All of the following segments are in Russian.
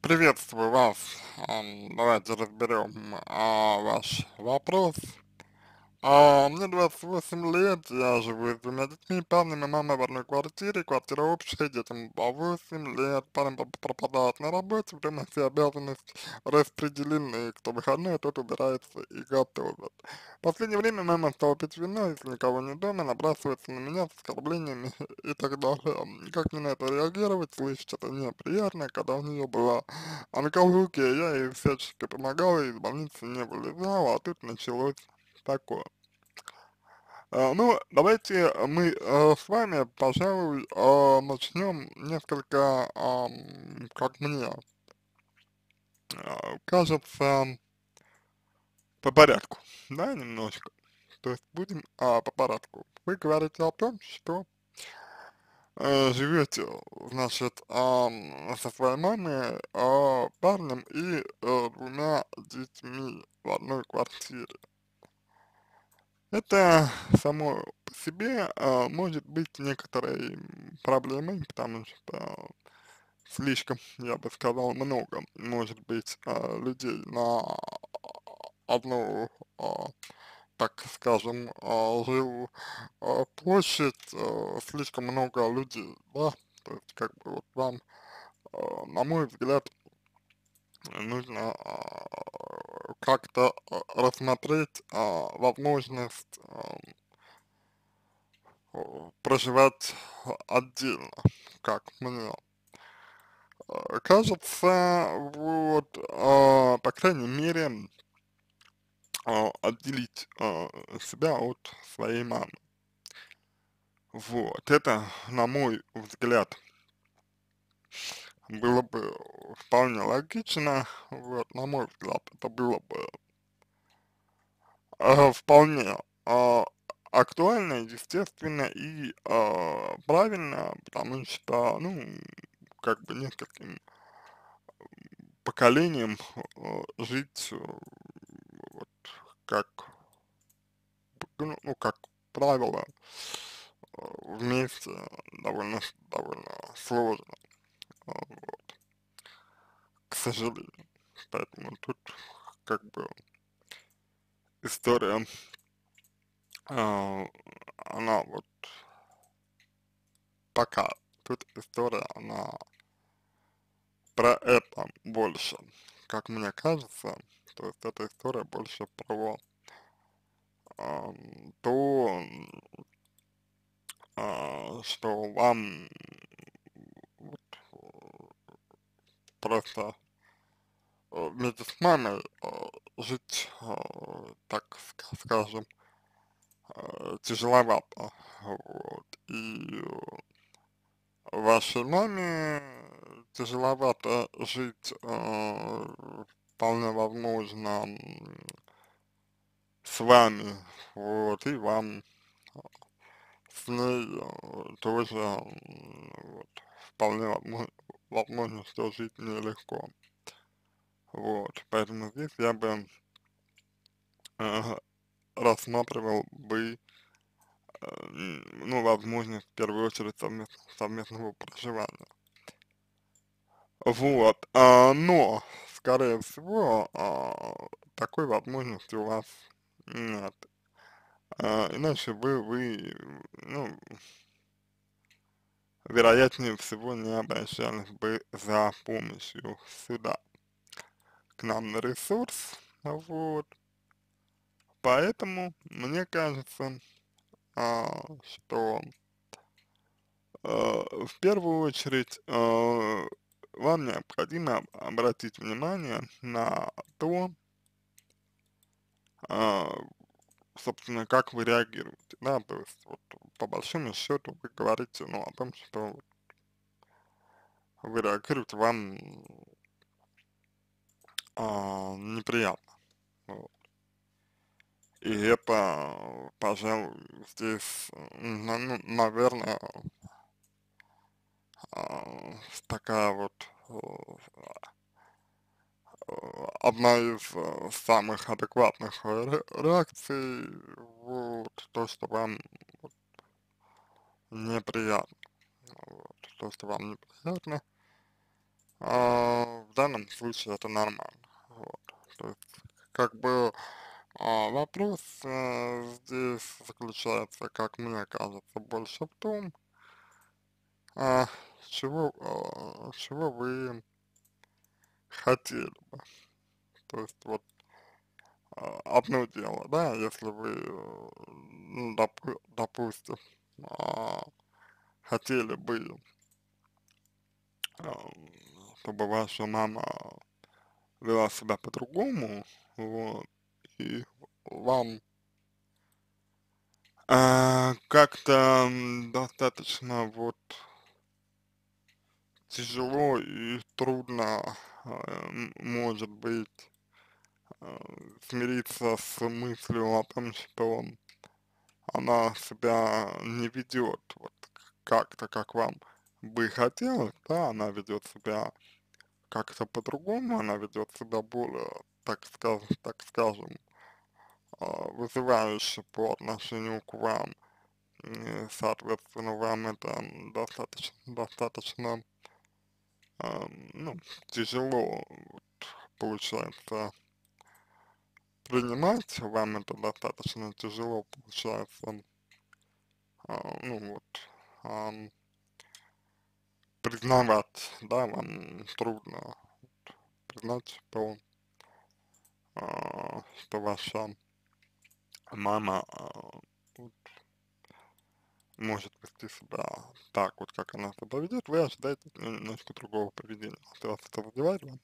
Приветствую вас. Ам, Давайте разберем а, ваш вопрос. А, мне 28 лет, я живу с двумя детьми, парнем и мамой в одной квартире, квартира общая, детям по 8 лет, парень пр- пропадает на работе, время все обязанности распределены, кто выходной, тот убирается и готовит. В последнее время мама стала пить вино, если никого не дома, набрасывается на меня с оскорблениями и так далее. Как мне на это реагировать, слышать это неприятно, когда у нее была онкология, я ей всячески помогала, из больницы не вылезала, а тут началось такое. А, ну, давайте мы э, с вами, пожалуй, э, начнем несколько, как мне э, кажется, по порядку, да, немножко. То есть будем а, по порядку. Вы говорите о том, что живете, значит, со своей мамой, парнем и двумя детьми в одной квартире. Это само по себе а, может быть некоторой проблемой, потому что слишком, я бы сказал, много может быть а, людей на одну, а, так скажем, а, жилую а, площадь, а, слишком много людей, да, то есть как бы вот вам, а, на мой взгляд, нужно а, как-то а, рассмотреть а, возможность проживать отдельно, как мне э, кажется, вот, а, по крайней мере, а, отделить а, себя от своей мамы. Вот, это, на мой взгляд, было бы вполне логично, вот, на мой взгляд, это было бы а, вполне а, актуально, естественно и а, правильно, потому что, ну, как бы нескольким поколениям э, жить, э, вот, как, ну, ну, как правило, э, вместе довольно, довольно сложно, вот, к сожалению. Поэтому тут как бы история, а, она вот пока, тут история, она про это больше, как мне кажется, то есть эта история больше про ам, то, а, что вам вот, э, просто э, вместе с мамой э, жить, э, так ска- скажем, э, тяжеловато, вот, и э, вашей маме тяжеловато жить, э, вполне возможно, с вами, вот, и вам с ней э, тоже вот, вполне возможно, возможно, что жить нелегко. Вот, поэтому здесь я бы э, рассматривал бы, э, ну, возможность в первую очередь совмест- совместного проживания. Вот, а, но, скорее всего, а, такой возможности у вас нет. А, иначе вы, вы, ну, вероятнее всего не обращались бы за помощью сюда, к нам на ресурс, вот. Поэтому мне кажется, а, что э, в первую очередь э, вам необходимо обратить внимание на то, а, собственно, как вы реагируете, да, то есть вот по большому счету вы говорите, ну, о том, что вы реагируете, вам а, неприятно, вот. И это, пожалуй, здесь, ну, наверное, а, такая вот одна из самых адекватных ре- реакций, вот, то, что вам вот неприятно, вот, то, что вам неприятно, а, в данном случае это нормально, вот. То есть, как бы, а, вопрос, э, здесь заключается, как мне кажется, больше в том, а, чего, а, чего вы хотели бы. То есть, вот, а, одно дело, да, если вы, э, ну, допу допустим, а, хотели бы, ам, чтобы ваша мама вела себя по-другому, вот, и вам а, как-то достаточно вот тяжело и трудно, а, может быть, а, смириться с мыслью о том, что она себя не ведет вот как-то, как вам бы хотелось, да, она ведет себя как-то по-другому, она ведет себя более, так скажем, так скажем, а, вызывающе по отношению к вам, и, соответственно, вам это достаточно, достаточно, ам, ну, тяжело, вот, получается, принимать, вам это достаточно тяжело получается, а, ну вот, ам, признавать, да, вам трудно вот признать, что, а, что ваша мама, а, вот, может вести себя так вот, как она себя ведет, вы ожидаете неё немножко другого поведения. Если вас это задевает, вам,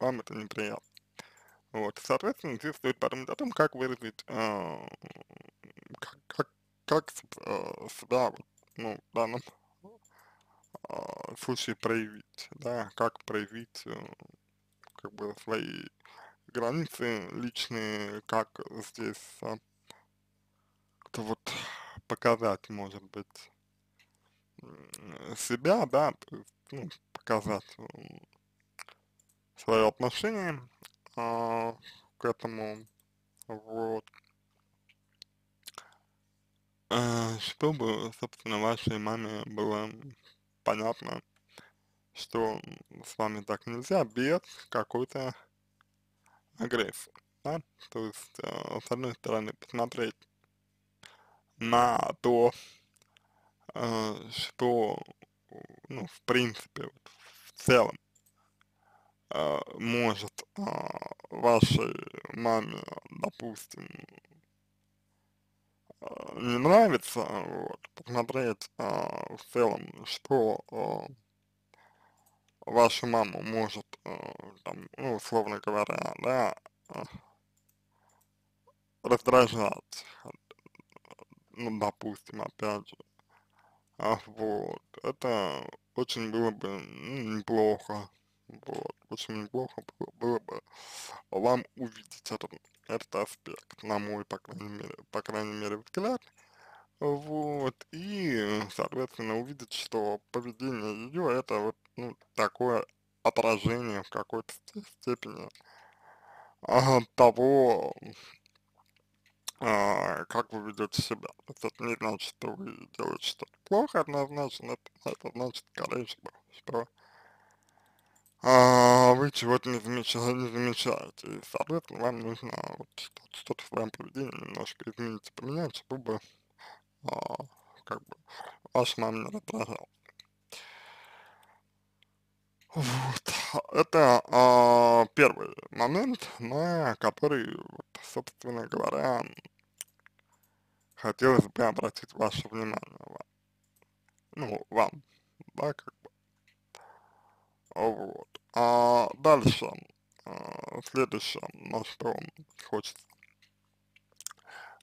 вам это неприятно. Вот, соответственно, здесь стоит подумать о том, как выразить, а, как, как, как а, себя, вот, ну, в данном а, случае проявить, да, как проявить, э, как бы, свои границы личные, как здесь, а, как-то вот показать, может быть, себя, да, ну, показать свое отношение а, к этому, вот, чтобы, собственно, вашей маме было понятно, что с вами так нельзя без какой-то агрессии, да, то есть, а, с одной стороны, посмотреть на то, а, что, ну, в принципе, в целом, а, может а, вашей маме, допустим, а, не нравится, вот, посмотреть а, в целом, что а, вашу маму может, там, ну, условно говоря, да, раздражать, ну, допустим, опять же, а, вот, это очень было бы ну, неплохо, вот, очень неплохо было, бы вам увидеть этот, этот аспект, на мой, по крайней мере, по крайней мере, взгляд, вот, и, соответственно, увидеть, что поведение ее это вот, ну, такое отражение в какой-то сте- степени а, того, а, как вы ведете себя. Это не значит, что вы делаете что-то плохо однозначно, это, это значит, скорее всего, что а, вы чего-то не замечаете, не замечаете, и, соответственно, вам нужно вот что-то в своем поведении немножко изменить поменять, чтобы, а, как бы, ваша мама не раздражала. Вот, это а, первый момент, на который, вот, собственно говоря, хотелось бы обратить ваше внимание, ну, вам, да, как вот. А дальше, а, следующее, на что хочется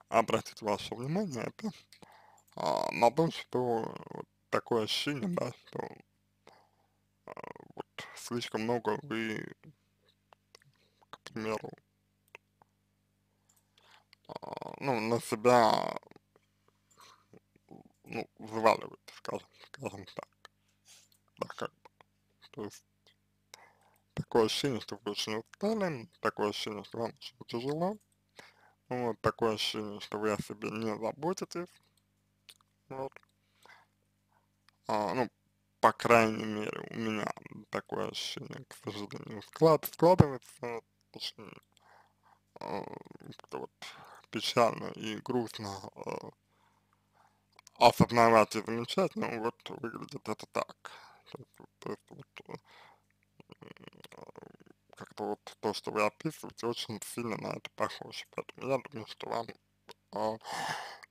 обратить ваше внимание, это а, на то, что вот такое ощущение, да, что а, вот слишком много вы, к примеру, а, ну, на себя, ну, взваливаете, скажем, скажем так, да, как то такое ощущение, что вы очень устали, такое ощущение, что вам очень тяжело, вот, такое ощущение, что вы о себе не заботитесь, вот, а, ну, по крайней мере, у меня такое ощущение, к сожалению, склад, складывается, очень э, вот печально и грустно э, осознавать и замечать, но вот выглядит это так. То есть, то есть вот, как-то вот то, что вы описываете, очень сильно на это похоже. Поэтому я думаю, что вам э,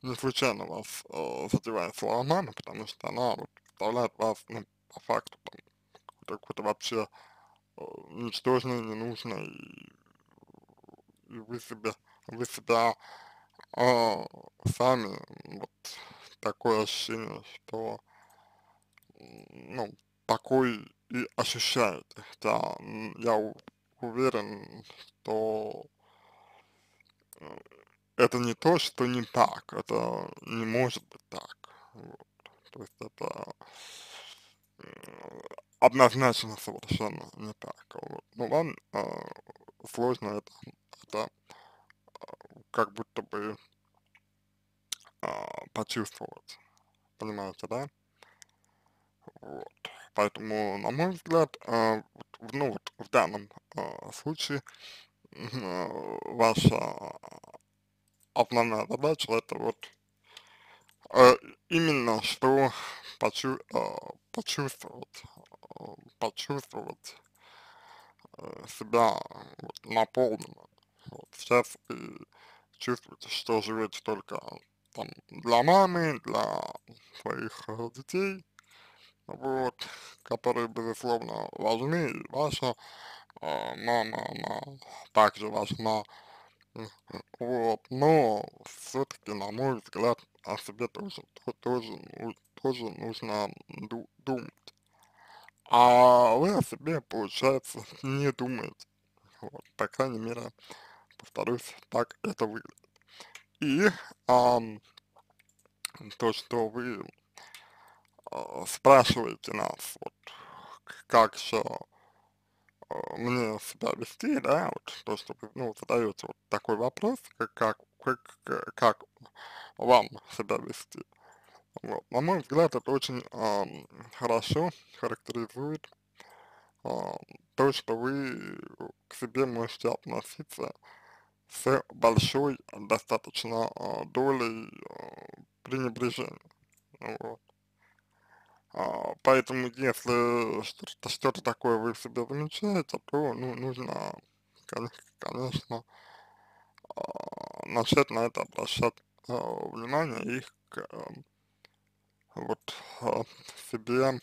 не случайно вас э, задевает слова мамы, потому что она вот представляет вас, ну, по факту, там, какой-то вообще э, ничтожный, ненужный, и, и вы себе, вы себя э, сами, вот, такое ощущение, что, ну, такой и ощущаете, хотя я уверен, что э, это не то, что не так, это не может быть так. Вот. То есть это однозначно совершенно не так. Вот. Но вам э, сложно это, это э, как будто бы э, почувствовать. Понимаете, да? Вот. Поэтому, на мой взгляд, э, ну вот в данном э, случае э, ваша основная задача это вот именно что почу, почувствовать, почувствовать себя вот, наполненно. Вот, сейчас вы чувствуете, что живете только там для мамы, для своих детей, вот, которые, безусловно, важны, и ваша э, мама, она также важна, вот, но все-таки, на мой взгляд, о себе тоже, тоже, тоже нужно думать. А вы о себе, получается, не думаете. Вот, по крайней мере, повторюсь, так это выглядит. И а, то, что вы спрашиваете нас, вот, как еще а, мне себя вести, да, вот то, что вы, ну, задаете вот такой вопрос, как, как, как, вам себя вести. Вот. На мой взгляд, это очень э, хорошо характеризует э, то, что вы к себе можете относиться с большой достаточно э, долей э, пренебрежения. Вот. А, поэтому, если что-то что такое вы в себе замечаете, то ну, нужно, конечно, а, начать на это обращать а, внимание и к, вот себе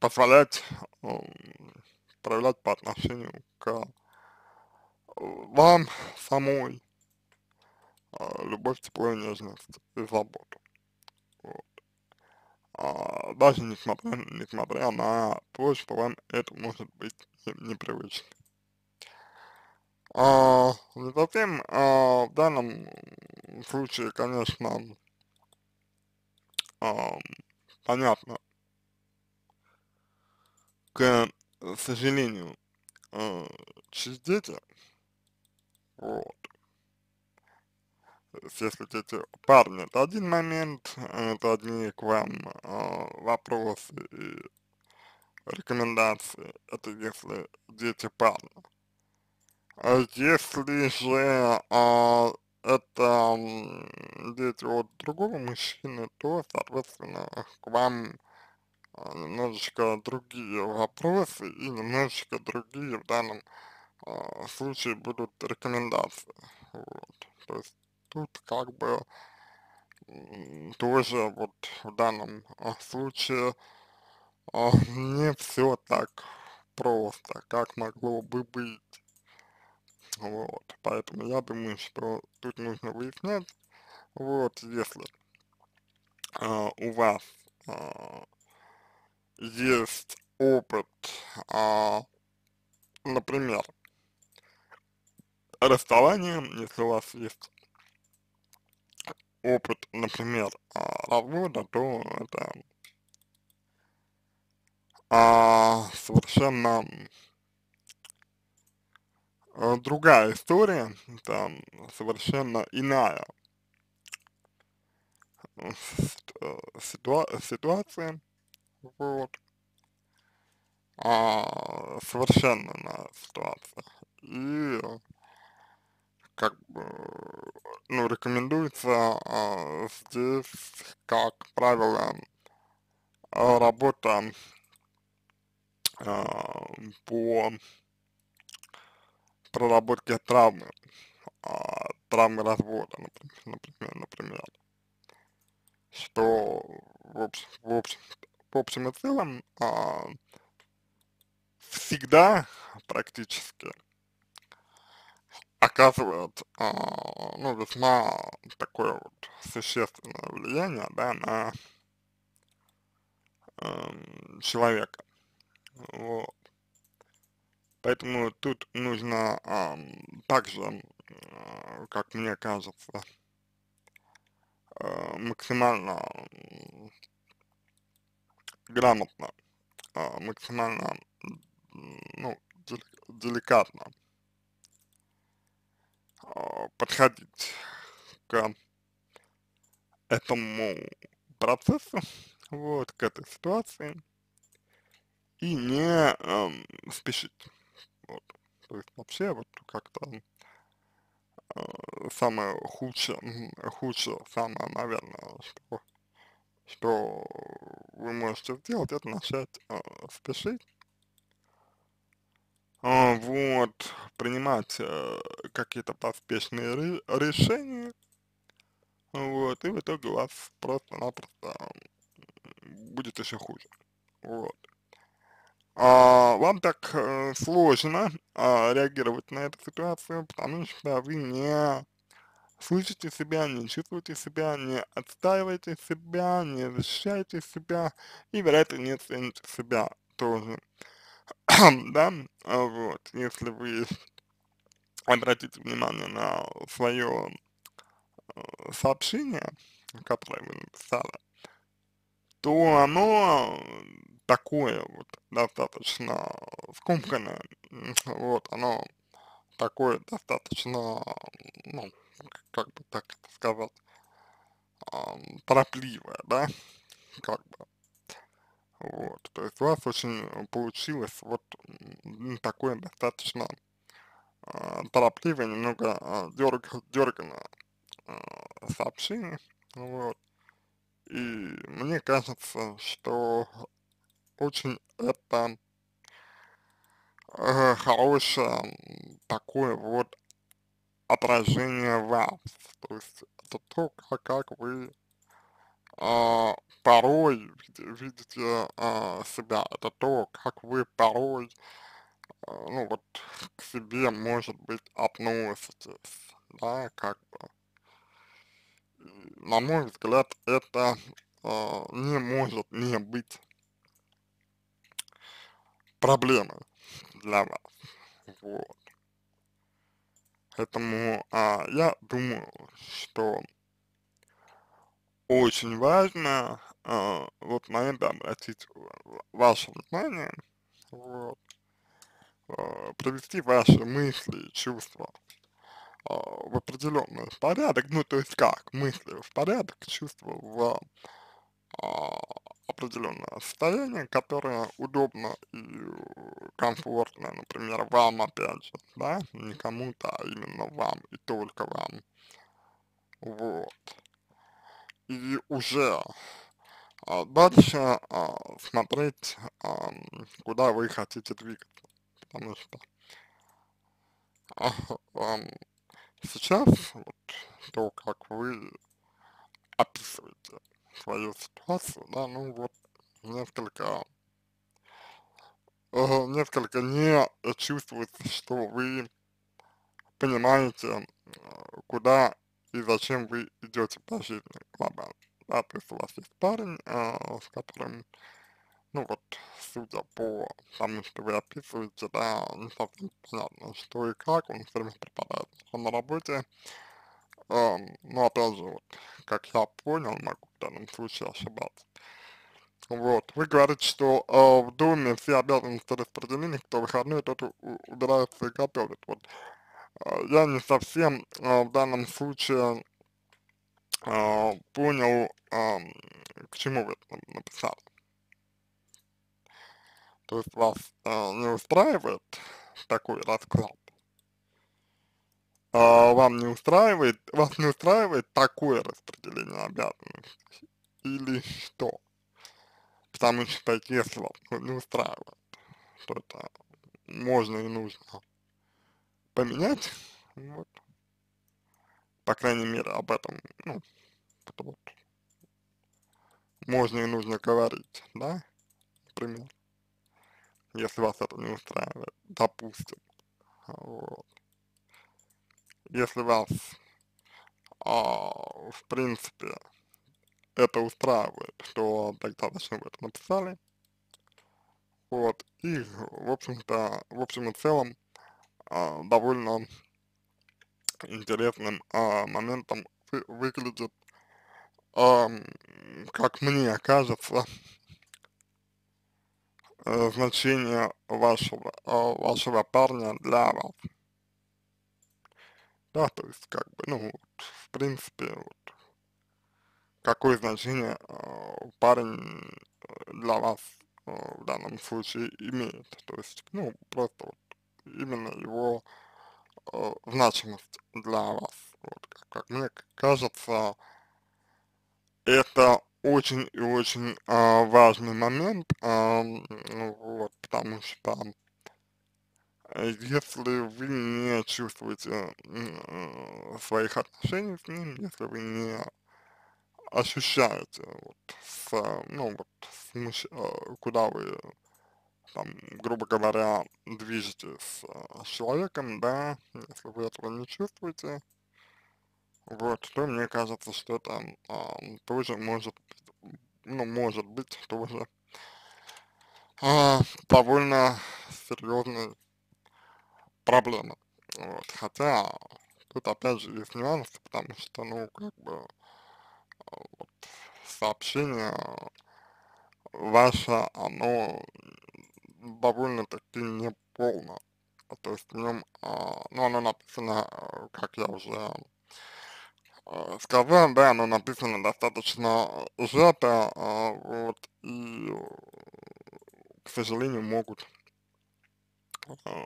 позволять проявлять по отношению к вам самой любовь, тепло и нежность и заботу. А, даже несмотря, несмотря на то, что вам это может быть непривычно. А, затем, а, в данном случае, конечно, а, понятно, к сожалению, а, через дети, вот, если дети парни, это один момент, это одни к вам э, вопросы и рекомендации, это если дети парни. А если же э, это дети от другого мужчины, то, соответственно, к вам э, немножечко другие вопросы и немножечко другие в данном э, случае будут рекомендации. Вот. То есть тут как бы тоже вот в данном а, случае а, не все так просто, как могло бы быть. Вот, поэтому я думаю, что тут нужно выяснять, вот, если а, у вас а, есть опыт, а, например, расставания, если у вас есть опыт, например, а, развода, то это а, совершенно а, другая история, это совершенно иная ситуа ситуации, вот, а, совершенно иная ситуация. И как бы, рекомендуется а, здесь, как правило, а, работа а, по проработке травмы, а, травмы развода, например, например, что в общем, в общем, в общем и целом а, всегда практически оказывает, а, ну, весьма такое вот существенное влияние, да, на э, человека, вот. Поэтому тут нужно а, также, а, как мне кажется, а, максимально грамотно, а, максимально, ну, деликатно подходить к этому процессу, вот, к этой ситуации, и не эм, спешить. Вот. То есть вообще вот как-то э, самое худшее, худшее, самое, наверное, что, что вы можете сделать, это начать э, спешить. Э, вот, принимать э, какие-то поспешные ре решения, вот, и в итоге у вас просто-напросто будет еще хуже, вот. А, вам так э, сложно а, реагировать на эту ситуацию, потому что вы не слышите себя, не чувствуете себя, не отстаиваете себя, не защищаете себя и, вероятно, не цените себя тоже, да, а вот, если вы обратите внимание на свое э, сообщение, которое вы написали, то оно такое вот достаточно скомканное, вот, оно такое достаточно, ну, как бы так сказать, торопливое, да, как бы, вот, то есть у вас очень получилось вот такое достаточно э, торопливое, немного э, дерг, дерганное э, сообщение, вот, и мне кажется, что очень это э, хорошее такое вот отражение вас. То есть это то, как вы э, порой видите э, себя, это то, как вы порой, э, ну вот, к себе, может быть, относитесь, да, как бы. На мой взгляд, это э, не может не быть проблемы для вас. Вот. Поэтому а, я думаю, что очень важно а, вот на это обратить ваше внимание, вот, а, привести ваши мысли и чувства а, в определенный порядок, ну то есть как, мысли в порядок, чувства в определенное состояние, которое удобно и комфортно, например, вам опять же, да, не кому-то, а именно вам и только вам. Вот. И уже а, дальше а, смотреть, а, куда вы хотите двигаться, потому что а, а, сейчас вот то, как вы описываете свою ситуацию, да, ну вот несколько, э, несколько не чувствуется, что вы понимаете, куда и зачем вы идете по жизни глобально. Да, то есть у вас есть парень, э, с которым, ну вот, судя по тому, что вы описываете, да, не совсем понятно, что и как, он все время пропадает на работе, э, но опять же, вот, как я понял, могу в данном случае ошибаться. Вот, вы говорите, что э, в доме все обязанности распределены, кто выходной, тот убирается и готовит. Вот, я не совсем э, в данном случае а, понял, а, к чему вы это написали. То есть вас а, не устраивает такой расклад? А, вам не устраивает, вас не устраивает такое распределение обязанностей? Или что? Потому что если вас не устраивает, то это можно и нужно поменять, вот, по крайней мере, об этом, ну, вот, можно и нужно говорить, да, например, если вас это не устраивает, допустим, вот. Если вас, а, в принципе, это устраивает, то тогда зачем вы это написали, вот, и, в общем-то, в общем и целом, а, довольно интересным а, моментом вы, выглядит, а, как мне кажется, э, значение вашего, вашего парня для вас. Да, то есть, как бы, ну, вот, в принципе, вот, какое значение э, парень для вас э, в данном случае имеет. То есть, ну, просто вот именно его э, значимость для вас. Вот, как, как мне кажется, это очень и очень э, важный момент, э, вот, потому что если вы не чувствуете э, своих отношений с ним, если вы не ощущаете вот, с, ну, вот, с мужч... Э, куда вы там, грубо говоря, движетесь э, с человеком, да, если вы этого не чувствуете, вот, то мне кажется, что это э, тоже может, ну, может быть тоже э, довольно серьезной проблемой. Вот, хотя тут опять же есть нюансы, потому что, ну, как бы, вот, сообщение ваше, оно довольно-таки неполно. То есть в нем, а, ну, оно написано, э, как я уже э, сказал, да, оно написано достаточно сжато, а, вот, и, к сожалению, могут а,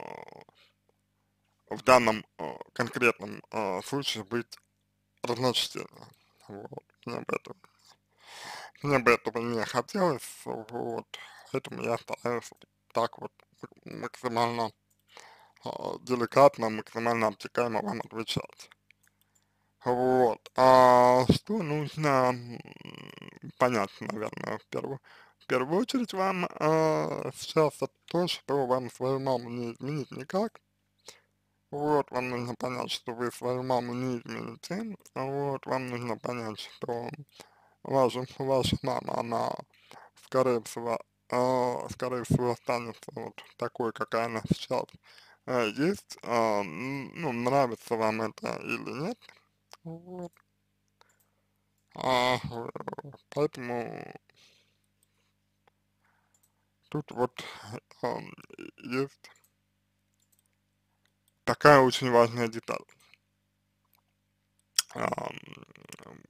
в данном конкретном случае быть разночтения. Вот, мне бы этого, мне бы этого не хотелось, вот, поэтому я стараюсь так вот максимально э, деликатно, максимально обтекаемо вам отвечать. Вот. А что нужно понять, наверное, в первую, в первую очередь вам э, сейчас то, что вам свою маму не изменить никак. Вот, вам нужно понять, что вы свою маму не измените. Вот, вам нужно понять, что ваша, ваша мама, она, скорее всего, скорее всего, останется вот такой, какая она сейчас э, есть. Э, ну, нравится вам это или нет. Вот. А, поэтому тут вот э, есть такая очень важная деталь, э,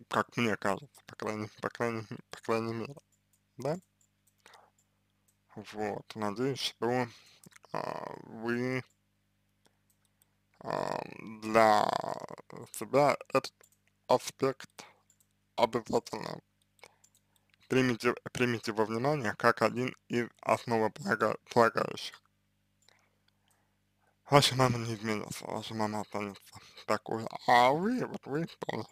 как мне кажется, по крайней, по крайней, по крайней мере, да? Вот, надеюсь, что а, вы а, для себя этот аспект обязательно примите, примите во внимание как один из основополагающих. Ваша мама не изменится, ваша мама останется такой, а вы, вот вы вполне,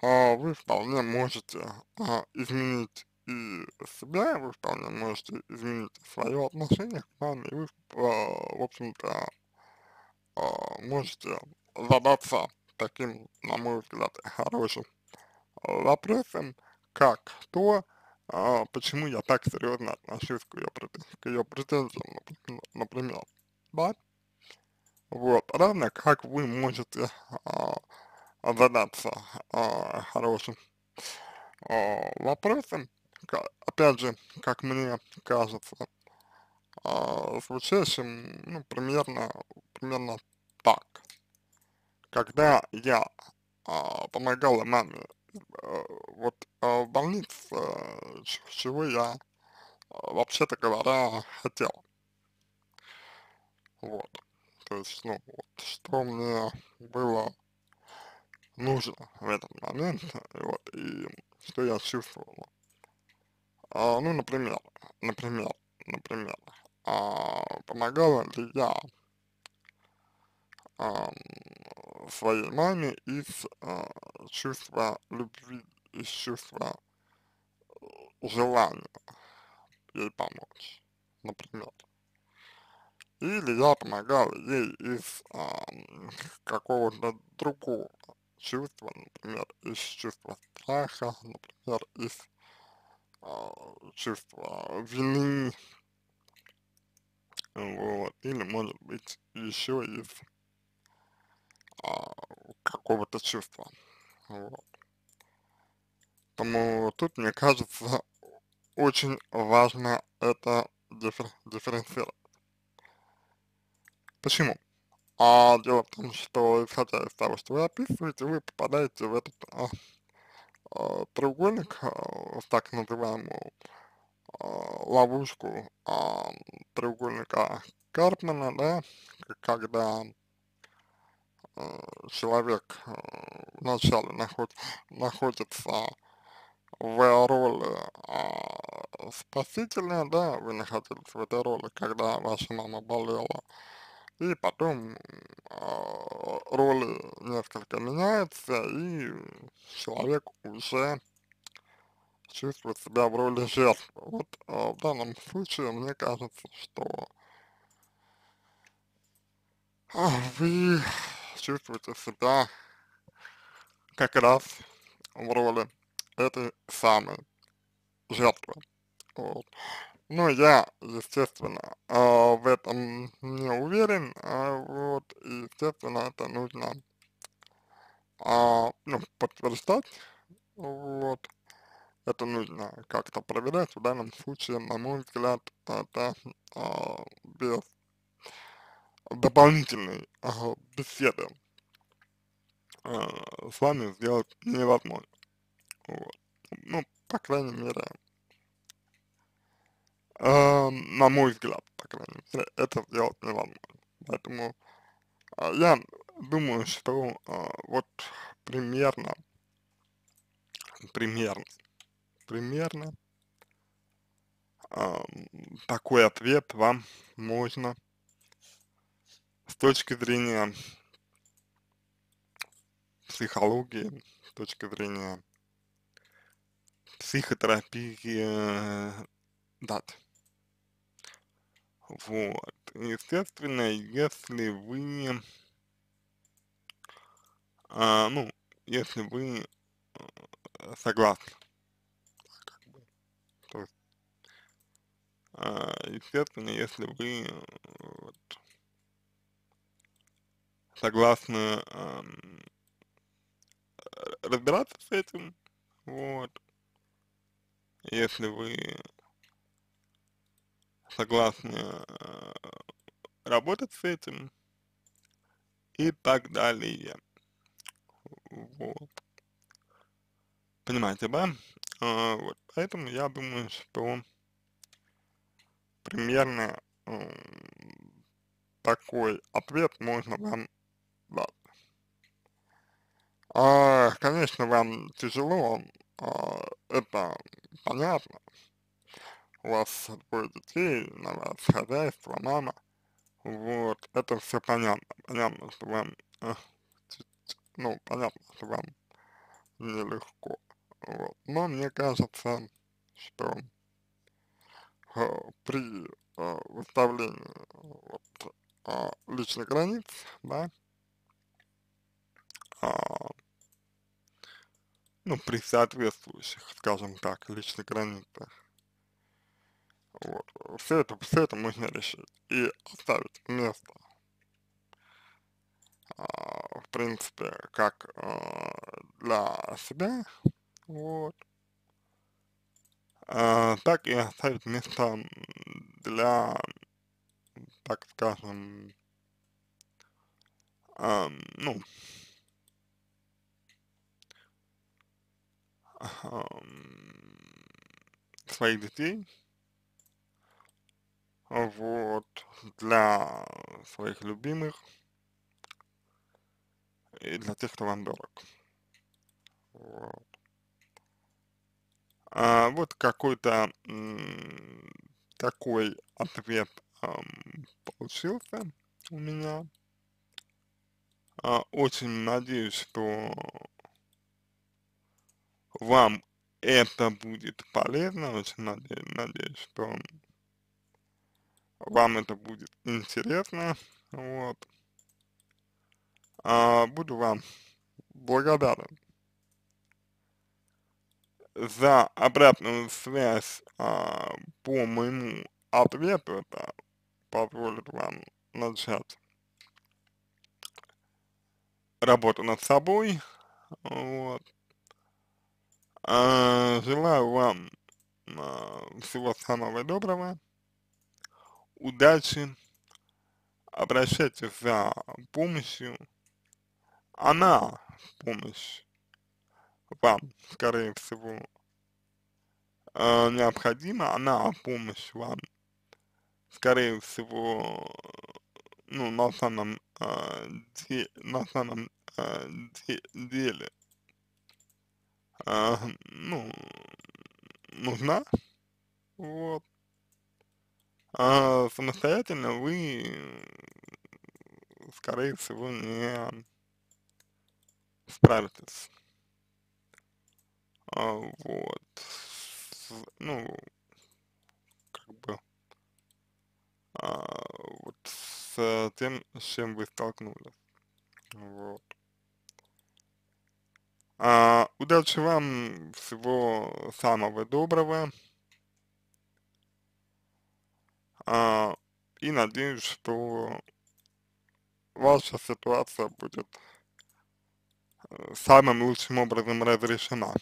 а вы вполне можете а, изменить и себя, вы вполне можете изменить свое отношение к маме, и вы, э, в общем-то, э, можете задаться таким, на мой взгляд, хорошим вопросом, как то, э, почему я так серьезно отношусь к ее, к ее претензиям, например, да? Вот, равно как вы можете э, задаться э, хорошим э, вопросом, опять же, как мне кажется, звучащим, ну, примерно, примерно так. Когда я а, помогала маме э, вот а, в больнице, ч- чего я, а, вообще-то говоря, хотел. Вот. То есть, ну, вот, что мне было нужно в этот момент, и вот, и что я чувствовал. А, ну, например, например, например, а, помогала ли я ам, своей маме из а, чувства любви, из чувства желания ей помочь, например. Или я помогал ей из ам, какого-то другого чувства, например, из чувства страха, например, из а, чувства вины, вот, или, может быть, еще из а, какого-то чувства, вот. Поэтому тут, мне кажется, очень важно это диффер- дифференцировать. Почему? А дело в том, что исходя из того, что вы описываете, вы попадаете в этот а, треугольник, а, так называемую а, ловушку а, треугольника Карпмана, да, когда человек вначале наход, находится в роли а, спасителя, да, вы находились в этой роли, когда ваша мама болела, и потом а, роли несколько меняются, и человек уже чувствует себя в роли жертвы. Вот а, в данном случае мне кажется, что вы чувствуете себя как раз в роли этой самой жертвы. Вот. Ну, я, естественно, а, в этом не уверен, а, вот, и, естественно, это нужно, а, ну, подтверждать, вот, это нужно как-то проверять, в данном случае, на мой взгляд, это а, без дополнительной а, беседы а, с вами сделать невозможно, вот, ну, по крайней мере, а, на мой взгляд, по крайней мере, это сделать невозможно, поэтому а, я думаю, что а, вот примерно, примерно, примерно ам, такой ответ вам можно с точки зрения психологии, с точки зрения психотерапии э, дать. Вот. Естественно, если вы, а, ну, если вы э, согласны, как бы, то а, естественно, если вы вот, согласны э, разбираться с этим, вот, если вы согласны э, работать с этим и так далее. Вот. Понимаете, да? А, вот. Поэтому я думаю, что примерно м, такой ответ можно вам дать. А, конечно, вам тяжело, а, это понятно. У вас двое детей, на вас хозяйство, мама. Вот, это все понятно. Понятно, что вам, э, ну, понятно, что вам нелегко. Вот. Но мне кажется, что э, при э, выставлении вот, а, личных границ, да, а, ну, при соответствующих, скажем так, личных границах, вот, все это, все это можно решить и оставить место, а, в принципе, как а, для себя, вот, а, так и оставить место для, так скажем, ам, ну, ам, своих детей, вот, для своих любимых и для тех, кто вам дорог. Вот. А, вот какой-то такой ответ получился у меня. А, очень надеюсь, что вам это будет полезно, очень надеюсь, надеюсь, что вам это будет интересно, вот. А, буду вам благодарен за обратную связь а, по моему ответу, это позволит вам начать работу над собой, вот. А, желаю вам а, всего самого доброго, удачи, обращайтесь за помощью, она помощь вам, скорее всего, э, необходима, она помощь вам, скорее всего, ну, на самом, э, де, на самом э, де, деле, э, ну, нужна, вот, а самостоятельно вы, скорее всего, не справитесь. А, вот. Ну, как бы, а, вот с тем, с чем вы столкнулись. Вот. А, удачи вам, всего самого доброго. А, и надеюсь, что ваша ситуация будет э, самым лучшим образом разрешена.